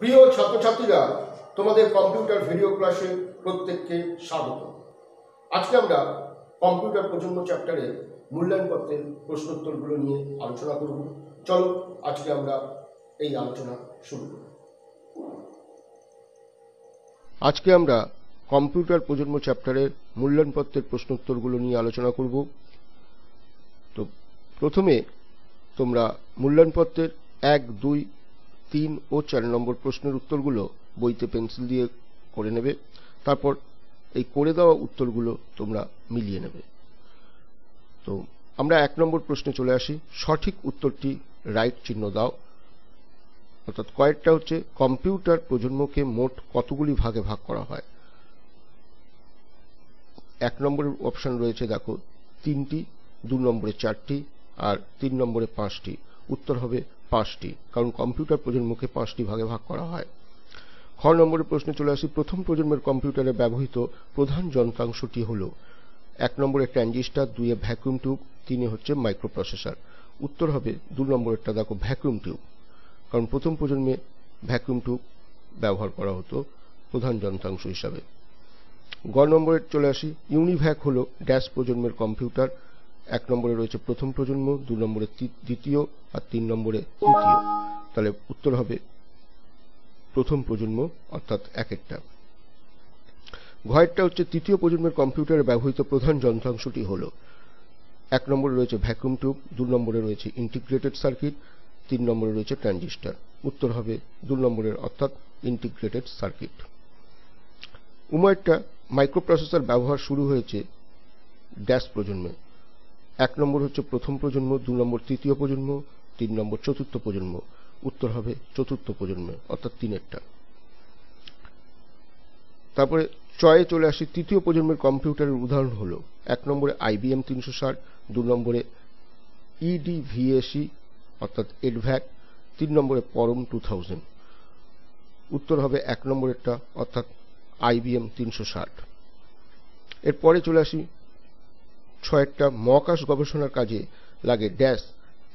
প্রিয় ছাত্রছাত্রীরা, তোমাদের কম্পিউটার ভিডিও ক্লাসে প্রত্যেককে স্বাগত। আজকে আমরা কম্পিউটার প্রজন্ম চ্যাপ্টারে মূল্যায়নপত্রের প্রশ্নোত্তরগুলো নিয়ে আলোচনা করব। চলো, আজকে আমরা এই আলোচনা শুরু করি। আজকে আমরা কম্পিউটার প্রজন্ম চ্যাপ্টারের মূল্যায়নপত্রের প্রশ্নোত্তরগুলো নিয়ে আলোচনা করব। তো, প্রথমে তোমরা মূল্যায়নপত্রের এক, দুই তিন ও চার নম্বর প্রশ্নের উত্তরগুলো বইতে পেন্সিল দিয়ে করে নেবে। তারপর এই করে দেওয়া উত্তরগুলো তোমরা মিলিয়ে নেবে। তো আমরা এক নম্বর প্রশ্নে চলে আসি। সঠিক উত্তরটি রাইট চিহ্ন দাও। অর্থাৎ কয়েকটা হচ্ছে, কম্পিউটার প্রজন্মকে মোট কতগুলি ভাগে ভাগ করা হয়? এক নম্বরের অপশন রয়েছে, দেখো, তিনটি, দু নম্বরে চারটি, আর তিন নম্বরে পাঁচটি। উত্তর হবে পাঁচটি, কারণ কম্পিউটার প্রজন্মকে পাঁচটি ভাগে ভাগ করা হয়। খ নম্বরের প্রশ্নে চলে আসি, প্রথম প্রজন্মের কম্পিউটারে ব্যবহৃত প্রধান যন্ত্রাংশটি হল, এক নম্বরে ট্রানজিস্টার, দুইয়ে ভ্যাকুয়াম টিউব, তিনে হচ্ছে মাইক্রোপ্রসেসর। উত্তর হবে, দু নম্বরেরটা দেখো ভ্যাকুয়াম টিউব, কারণ প্রথম প্রজন্মে ভ্যাকুয়াম টিউব ব্যবহার করা হতো প্রধান যন্ত্রাংশ হিসাবে। গ নম্বরে চলে আসি, ইউনিভ্যাক হলো ড্যাশ প্রজন্মের কম্পিউটার এক নম্বরে রয়েছে প্রথম প্রজন্ম, দু নম্বরে দ্বিতীয়, আর তিন নম্বরে তৃতীয়। তাহলে উত্তর হবে প্রথম প্রজন্ম, অর্থাৎ এক একটা। ঘয়েরটা হচ্ছে তৃতীয় প্রজন্মের কম্পিউটারে ব্যবহৃত প্রধান যন্ত্রাংশটি হল, এক নম্বরে রয়েছে ভ্যাকুম টিউব, দু নম্বরে রয়েছে ইন্টিগ্রেটেড সার্কিট, তিন নম্বরে রয়েছে ট্রানজিস্টার। উত্তর হবে দু নম্বরের, অর্থাৎ ইন্টিগ্রেটেড সার্কিট। উময়টা মাইক্রোপ্রসেসর ব্যবহার শুরু হয়েছে ড্যাশ প্রজন্মে। এক নম্বর হচ্ছে প্রথম প্রজন্ম, দু নম্বর তৃতীয় প্রজন্ম, তিন নম্বর চতুর্থ প্রজন্ম। উত্তর হবে চতুর্থ প্রজন্মে, অর্থাৎ তিনেরটা। তারপরে চয়ে চলে আসি, তৃতীয় প্রজন্মের কম্পিউটারের উদাহরণ হলো, এক নম্বরে আইবিএম তিনশো ষাট, দু নম্বরে ইডিভিএসি অর্থাৎ এডভ্যাক তিন নম্বরে পরম টু থাউজেন্ড। উত্তর হবে এক নম্বরেরটা, অর্থাৎ আইবিএম তিনশো ষাট। এরপরে চলে আসি ছয়েরটা মহাকাশ গবেষণার কাজে লাগে ড্যাশ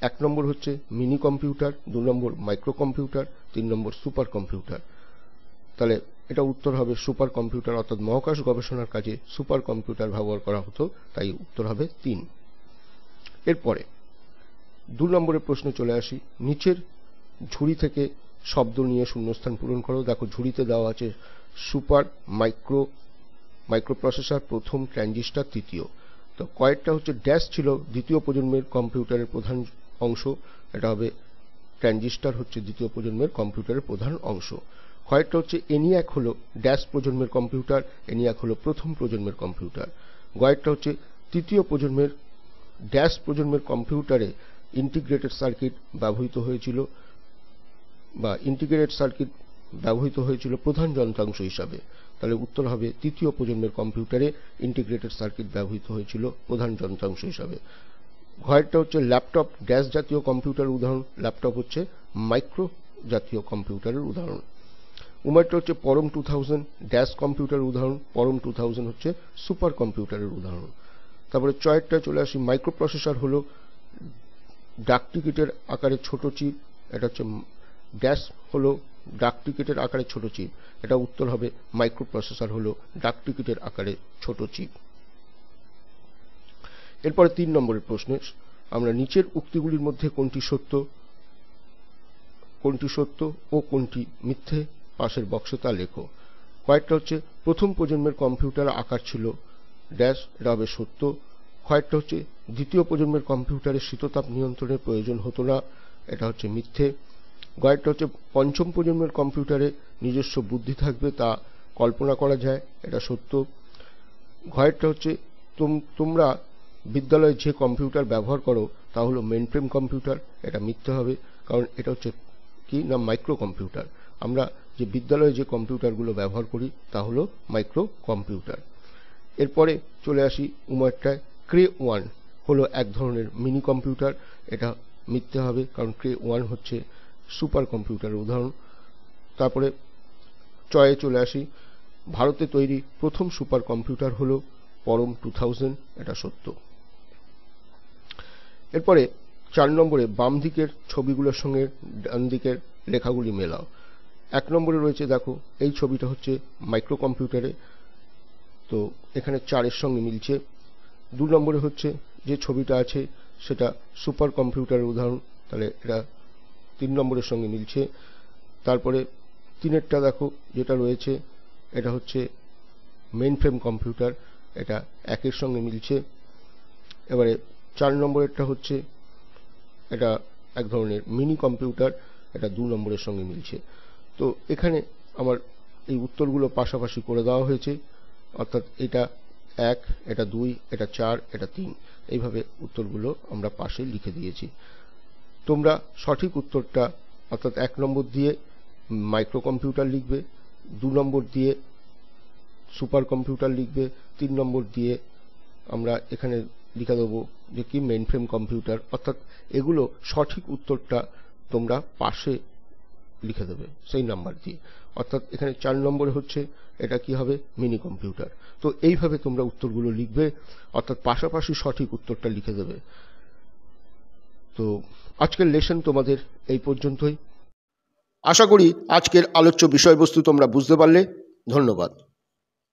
এক নম্বর হচ্ছে মিনি কম্পিউটার দু নম্বর মাইক্রো কম্পিউটার তিন নম্বর সুপার কম্পিউটার তাহলে এটা উত্তর হবে সুপার কম্পিউটার অর্থাৎ মহাকাশ গবেষণার কাজে সুপার কম্পিউটার ব্যবহার করা হতো, তাই উত্তর হবে তিন। এরপরে দু নম্বরের প্রশ্ন চলে আসি। নিচের ঝুড়ি থেকে শব্দ নিয়ে শূন্যস্থান পূরণ করো। দেখো ঝুড়িতে দেওয়া আছে সুপার মাইক্রো মাইক্রোপ্রসেসর প্রথম ট্রানজিস্টার তৃতীয়। তো কয়েকটা হচ্ছে ড্যাশ ছিল, দ্বিতীয় প্রজন্মের কম্পিউটারের প্রধান অংশ। এটা হবে ট্রানজিস্টার হচ্ছে দ্বিতীয় প্রজন্মের কম্পিউটারের প্রধান অংশ। কয়েকটা হচ্ছে এনিয়াক হলো ড্যাশ প্রজন্মের কম্পিউটার, এনিয়াক হলো প্রথম প্রজন্মের কম্পিউটার। কয়েকটা হচ্ছে তৃতীয় প্রজন্মের ড্যাশ প্রজন্মের কম্পিউটারে ইন্টিগ্রেটেড সার্কিট ব্যবহৃত হয়েছিল বা ইন্টিগ্রেটেড সার্কিট ব্যবহৃত হয়েছিল প্রধান যন্ত্রাংশ হিসাবে। তাহলে উত্তর হবে তৃতীয় প্রজন্মের কম্পিউটারে ইন্টিগ্রেটেড সার্কিট ব্যবহৃত হয়েছিল প্রধান যন্ত্রাংশ হিসাবে। ঘয়েরটা হচ্ছে ল্যাপটপ, গ্যাস জাতীয় কম্পিউটার উদাহরণ, ল্যাপটপ হচ্ছে মাইক্রো জাতীয় কম্পিউটারের উদাহরণ। উমারটা হচ্ছে পরম টু থাউজেন্ড, ড্যাশ কম্পিউটারের উদাহরণ, পরম টু থাউজেন্ড হচ্ছে সুপার কম্পিউটারের উদাহরণ। তারপরে চয়েরটা চলে আসি, মাইক্রোপ্রসেসর হলো ডাক টিকিটের আকারে ছোট চিপ, এটা হচ্ছে ড্যাশ হলো ডাক টিকিটের আকারে ছোট চিপ। এটা উত্তর হবে, মাইক্রোপ্রসেসর হলো ডাক টিকিটের আকারে ছোট চিপ। এরপরে তিন নম্বরের প্রশ্নে, আমরা নিচের উক্তিগুলির মধ্যে কোনটি সত্য কোনটি সত্য ও কোনটি মিথ্যে পাশের বক্সে তা লেখো। কয়েকটা হচ্ছে, প্রথম প্রজন্মের কম্পিউটার আকার ছিল ড্যাশ এটা হবে সত্য। কয়েকটা হচ্ছে, দ্বিতীয় প্রজন্মের কম্পিউটারে শীততাপ নিয়ন্ত্রণের প্রয়োজন হতো না, এটা হচ্ছে মিথ্যে। কয়েকটা হচ্ছে পঞ্চম প্রজন্মের কম্পিউটারে নিজস্ব বুদ্ধি থাকবে তা কল্পনা করা যায়, এটা সত্য। ঘয়েরটা হচ্ছে তোমরা বিদ্যালয়ে যে কম্পিউটার ব্যবহার করো, তা হলো মেনফ্রেম কম্পিউটার, এটা মিথ্যে হবে, কারণ এটা হচ্ছে কি না মাইক্রো কম্পিউটার আমরা যে বিদ্যালয়ে যে কম্পিউটারগুলো ব্যবহার করি, তা হলো মাইক্রো কম্পিউটার এরপরে চলে আসি উমারটায় ক্রে ওয়ান হলো এক ধরনের মিনি কম্পিউটার এটা মিথ্যে হবে, কারণ ক্রে ওয়ান হচ্ছে সুপার কম্পিউটারের উদাহরণ। তারপরে চয়ে চলে আসি। ভারতে তৈরি প্রথম সুপার কম্পিউটার হলো পরম টু থাউজেন্ড, এটা সত্য। এরপরে চার নম্বরে বাম দিকের ছবিগুলোর সঙ্গে ডান দিকের লেখাগুলি মেলাও। এক নম্বরে রয়েছে, দেখো, এই ছবিটা হচ্ছে মাইক্রো কম্পিউটারে তো এখানে চারের সঙ্গে মিলছে। দু নম্বরে হচ্ছে যে ছবিটা আছে, সেটা সুপার কম্পিউটারের উদাহরণ। তাহলে এটা তিন নম্বরের সঙ্গে মিলছে। তারপরে তিনেরটা দেখো, যেটা রয়েছে, এটা হচ্ছে মেন ফ্রেম কম্পিউটার এটা একের সঙ্গে মিলছে। এবারে চার নম্বরেরটা হচ্ছে, এটা এক ধরনের মিনি কম্পিউটার এটা দু নম্বরের সঙ্গে মিলছে। তো এখানে আমার এই উত্তরগুলো পাশাপাশি করে দেওয়া হয়েছে, অর্থাৎ এটা এক, এটা দুই, এটা চার, এটা তিন। এইভাবে উত্তরগুলো আমরা পাশে লিখে দিয়েছি। তোমরা সঠিক উত্তরটা, অর্থাৎ এক নম্বর দিয়ে মাইক্রো কম্পিউটার লিখবে, দু নম্বর দিয়ে সুপার কম্পিউটার লিখবে, তিন নম্বর দিয়ে আমরা এখানে লিখে দেবো যে কি মেন ফ্রেম কম্পিউটার অর্থাৎ এগুলো সঠিক উত্তরটা তোমরা পাশে লিখে দেবে সেই নাম্বার দিয়ে। অর্থাৎ এখানে চার নম্বরে হচ্ছে এটা কি হবে? মিনি কম্পিউটার তো এইভাবে তোমরা উত্তরগুলো লিখবে, অর্থাৎ পাশাপাশি সঠিক উত্তরটা লিখে দেবে। তো আজকের লেশন তোমাদের এই পর্যন্তই। আশা করি আজকের আলোচ্য বিষয়বস্তু তোমরা বুঝতে পারলে। ধন্যবাদ।